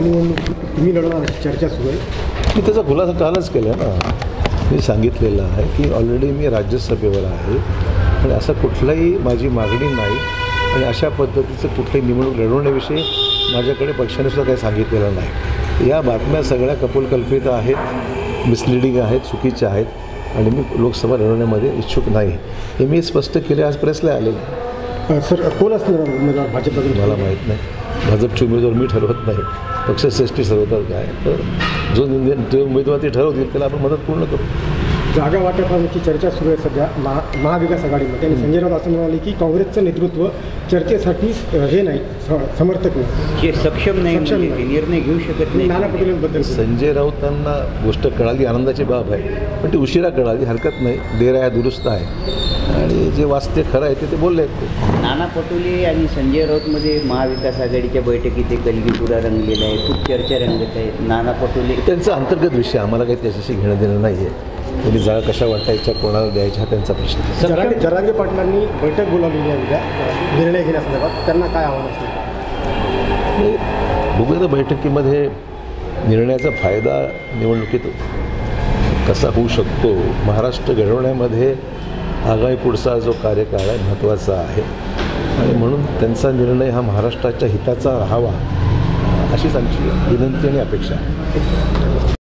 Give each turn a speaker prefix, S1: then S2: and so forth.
S1: निवडणूक तुम्ही लढवणार अशी चर्चा सुरू आहे
S2: मी त्याचा खुलासा कालच केला ना. मी सांगितलेलं आहे की ऑलरेडी मी राज्यसभेवर आहे. आणि असं कुठलाही माझी मागणी नाही. आणि अशा पद्धतीचं कुठलीही निवडणूक लढवण्याविषयी माझ्याकडे पक्षाने सुद्धा काही सांगितलेलं नाही. या बातम्या सगळ्या कपोलकल्पित आहेत मिसलिडिंग आहेत चुकीच्या आहेत. आणि मी लोकसभा लढवण्यामध्ये इच्छुक नाही. हे मी स्पष्ट केले आज प्रेसला आलेलं
S1: सर कोण असणार उमेदवार? भाजपकडून
S2: मला माहीत नाही. भाजपचे उमेदवार मी ठरवत नाही. पक्षश्रेष्ठी ठरवतात काय तर जो निंदे जे उमेदवार ते ठरवतील त्याला आपण मदत पूर्ण करू.
S1: जागा वाटपाची चर्चा सुरू आहे सध्या. महा महाविकास आघाडीमध्ये. आणि संजय राऊत असं म्हणाले की काँग्रेसचं नेतृत्व चर्चेसाठी हे नाही समर्थक नाही.
S3: सक्षम म्हणजे
S1: नाही.
S3: निर्णय घेऊ शकत नाही.
S1: नाना पटोलेंबद्दल
S2: संजय राऊतांना गोष्ट कळाली आनंदाची बाब आहे. पण ती उशिरा कळाली हरकत नाही. देर आहे दुरुस्त आहे. आणि जे वाचते खरं आहे ते ते बोलले आहेत ते.
S3: नाना पटोले आणि संजय राऊतमध्ये महाविकास आघाडीच्या बैठकीत ते कलगीपुरा रंगलेला आहे खूप चर्चा रंगत आहेत नाना पटोले
S2: त्यांचा अंतर्गत विषय आम्हाला काही त्याच्याशी घेणं देणं नाही आहे त्यांनी जागा कशा वाटायच्या कोणाला द्यायच्या हा त्यांचा प्रश्न आहे.
S1: जरांगे जरांगे पाटलांनी बैठक बोलावलेली आहे उद्या. निर्णय घेण्यासंदर्भात त्यांना काय आव्हान असेल
S2: आणि बघूया तर बैठकीमध्ये निर्णयाचा फायदा निवडणुकीत कसा होऊ शकतो महाराष्ट्र घडवण्यामध्ये आगामी पुढचा जो कार्यकाळ आहे महत्त्वाचा आहे. आणि म्हणून त्यांचा निर्णय हा महाराष्ट्राच्या हिताचा राहावा अशीच आमची विनंती आणि अपेक्षा आहे.